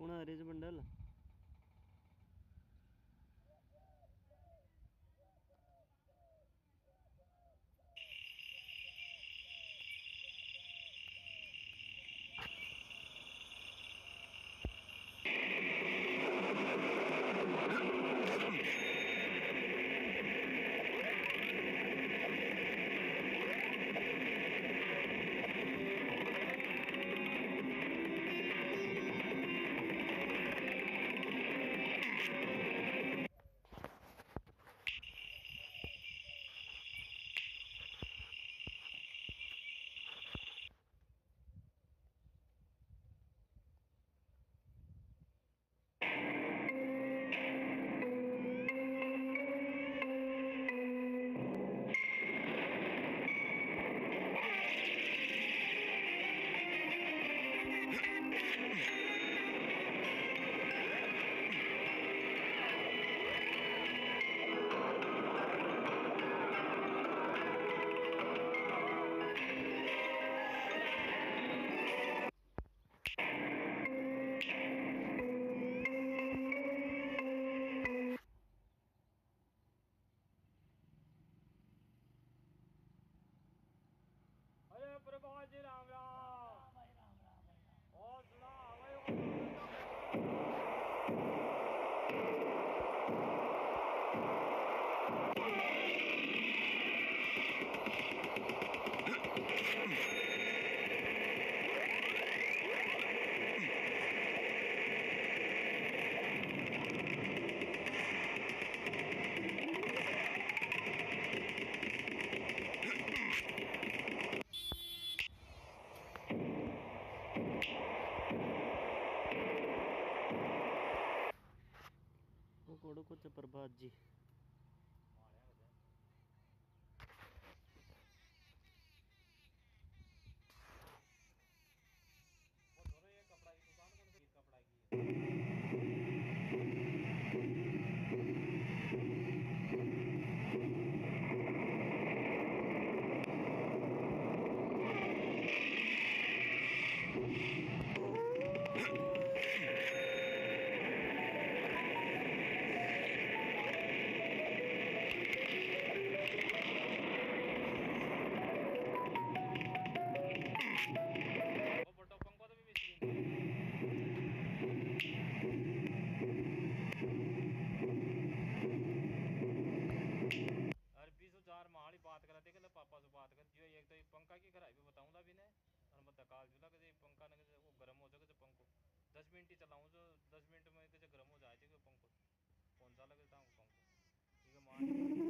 पूर्ण अरेंजमंडल में कि गर्म हो जाए कि पंखो कौन सा लगे था पंखो ठीक है, मान